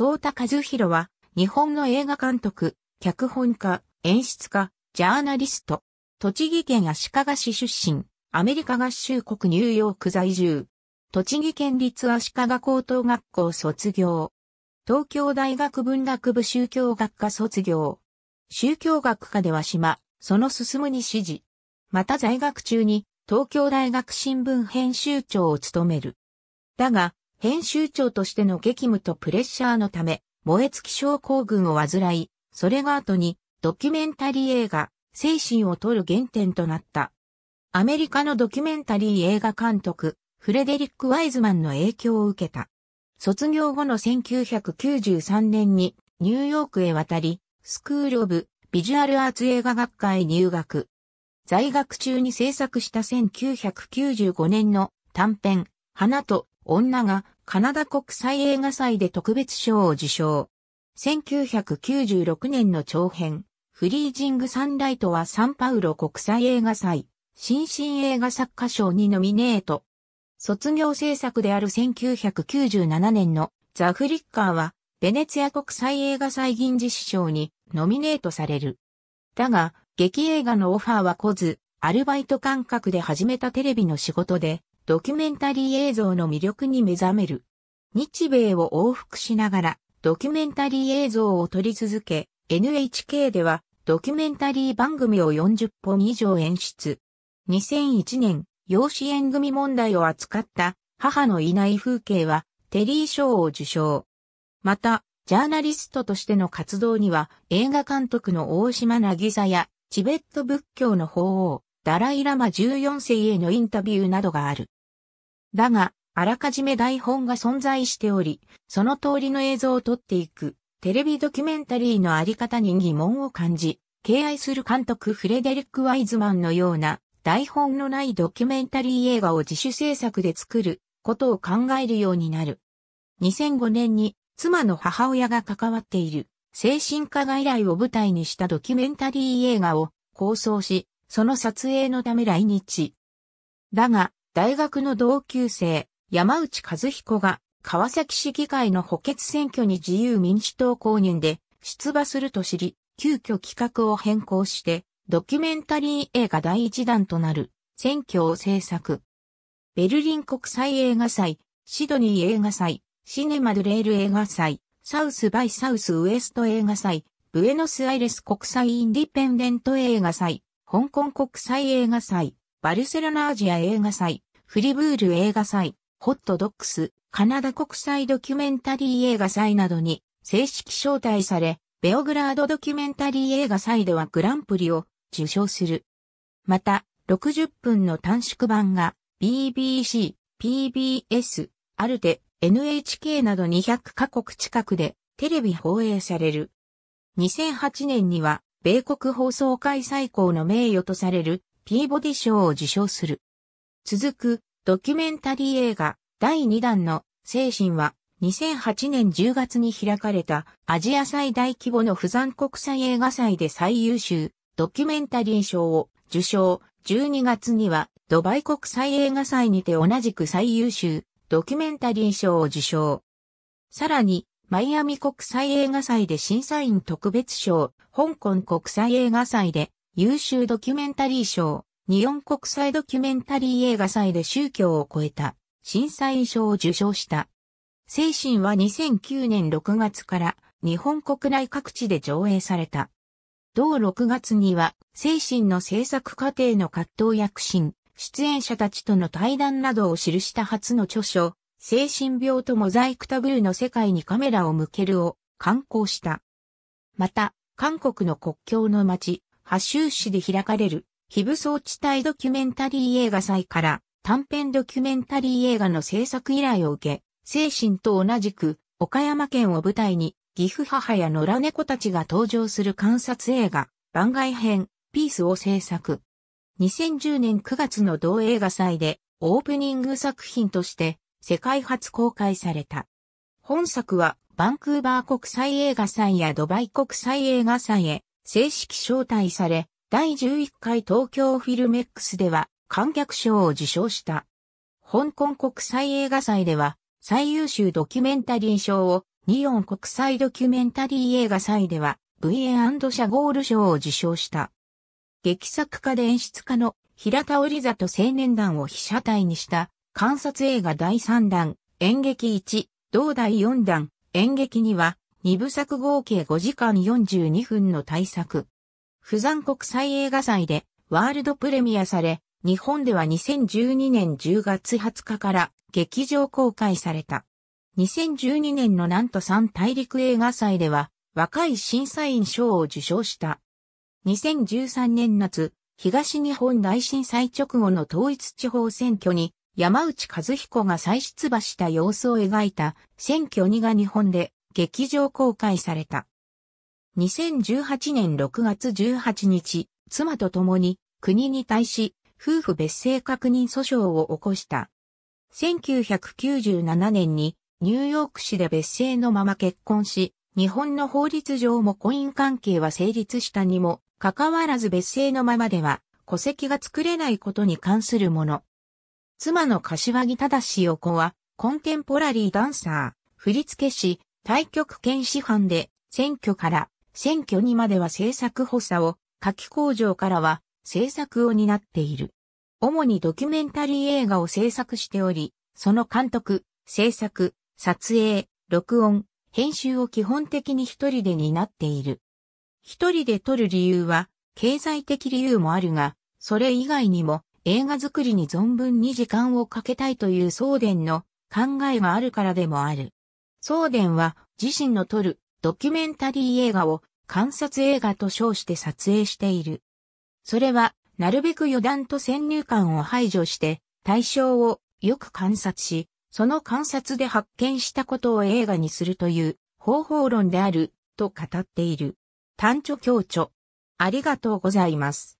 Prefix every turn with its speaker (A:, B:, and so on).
A: 総田和弘は、日本の映画監督、脚本家、演出家、ジャーナリスト。栃木県足利市出身、アメリカ合衆国ニューヨーク在住。栃木県立足利高等学校卒業。東京大学文学部宗教学科卒業。宗教学科では島、その進むに指示。また在学中に東京大学新聞編集長を務める。だが、編集長としての激務とプレッシャーのため、燃え尽き症候群を患い、それが後にドキュメンタリー映画、精神を取る原点となった。アメリカのドキュメンタリー映画監督、フレデリック・ワイズマンの影響を受けた。卒業後の1993年にニューヨークへ渡り、スクール・オブ・ビジュアル・アーツ映画学科へ入学。在学中に制作した1995年の短編、花と女がカナダ国際映画祭で特別賞を受賞。1996年の長編、フリージング・サンライトはサンパウロ国際映画祭、新進映画作家賞にノミネート。卒業制作である1997年のザ・フリッカーは、ベネツィア国際映画祭銀次師賞にノミネートされる。だが、劇映画のオファーは来ず、アルバイト感覚で始めたテレビの仕事で、ドキュメンタリー映像の魅力に目覚める。日米を往復しながらドキュメンタリー映像を撮り続け、NHK ではドキュメンタリー番組を40本以上演出。2001年、養子縁組問題を扱った母のいない風景はテリー賞を受賞。また、ジャーナリストとしての活動には映画監督の大島渚やチベット仏教の法王、ダライラマ14世へのインタビューなどがある。だが、あらかじめ台本が存在しており、その通りの映像を撮っていく、テレビドキュメンタリーのあり方に疑問を感じ、敬愛する監督フレデリック・ワイズマンのような台本のないドキュメンタリー映画を自主制作で作ることを考えるようになる。2005年に妻の母親が関わっている精神科外来を舞台にしたドキュメンタリー映画を構想し、その撮影のため来日。だが、大学の同級生、山内和彦が川崎市議会の補欠選挙に自由民主党公認で出馬すると知り、急遽企画を変更して、ドキュメンタリー映画第一弾となる選挙を制作。ベルリン国際映画祭、シドニー映画祭、シネマドレール映画祭、サウスバイサウスウエスト映画祭、ブエノスアイレス国際インディペンデント映画祭、香港国際映画祭、バルセロナアジア映画祭、フリブール映画祭、ホットドックス、カナダ国際ドキュメンタリー映画祭などに正式招待され、ベオグラードドキュメンタリー映画祭ではグランプリを受賞する。また、60分の短縮版が BBC、PBS、アルテ、NHK など200カ国近くでテレビ放映される。2008年には米国放送会最高の名誉とされるピーボディ賞を受賞する。続くドキュメンタリー映画第2弾の精神は2008年10月に開かれたアジア最大規模の不山国際映画祭で最優秀ドキュメンタリー賞を受賞。12月にはドバイ国際映画祭にて同じく最優秀ドキュメンタリー賞を受賞。さらにマイアミ国際映画祭で審査員特別賞、香港国際映画祭で優秀ドキュメンタリー賞、日本国際ドキュメンタリー映画祭で宗教を超えた審査員賞を受賞した。精神は2009年6月から日本国内各地で上映された。同6月には精神の制作過程の葛藤躍進、出演者たちとの対談などを記した初の著書、精神病とモザイクタブーの世界にカメラを向けるを刊行した。また、韓国の国境の町、ハシュー市で開かれる非武装地帯ドキュメンタリー映画祭から短編ドキュメンタリー映画の制作依頼を受け、精神と同じく岡山県を舞台に岐阜母や野良猫たちが登場する観察映画番外編ピースを制作。2010年9月の同映画祭でオープニング作品として世界初公開された。本作はバンクーバー国際映画祭やドバイ国際映画祭へ正式招待され、第11回東京フィルメックスでは観客賞を受賞した。香港国際映画祭では最優秀ドキュメンタリー賞をニオン国際ドキュメンタリー映画祭では VA& シャゴール賞を受賞した。劇作家で演出家の平田織里青年団を被写体にした観察映画第3弾、演劇1、同第4弾、演劇2は2部作合計5時間42分の大作。不山国際映画祭でワールドプレミアされ、日本では2012年10月20日から劇場公開された。2012年のなんと3大陸映画祭では若い審査員賞を受賞した。2013年夏、東日本大震災直後の統一地方選挙に山内和彦が再出馬した様子を描いた選挙2が日本で劇場公開された。2018年6月18日、妻と共に国に対し夫婦別姓確認訴訟を起こした。1997年にニューヨーク市で別姓のまま結婚し、日本の法律上も婚姻関係は成立したにも関わらず別姓のままでは戸籍が作れないことに関するもの。妻の柏木正横はコンテンポラリーダンサー、振付師、対局兼師範で選挙から選挙にまでは制作補佐を、夏季工場からは制作を担っている。主にドキュメンタリー映画を制作しており、その監督、制作、撮影、録音、編集を基本的に一人で担っている。一人で撮る理由は、経済的理由もあるが、それ以外にも映画作りに存分に時間をかけたいという送電の考えがあるからでもある。送電は自身の撮るドキュメンタリー映画を観察映画と称して撮影している。それは、なるべく余談と先入観を排除して対象をよく観察し、その観察で発見したことを映画にするという方法論であると語っている。単著強著。ありがとうございます。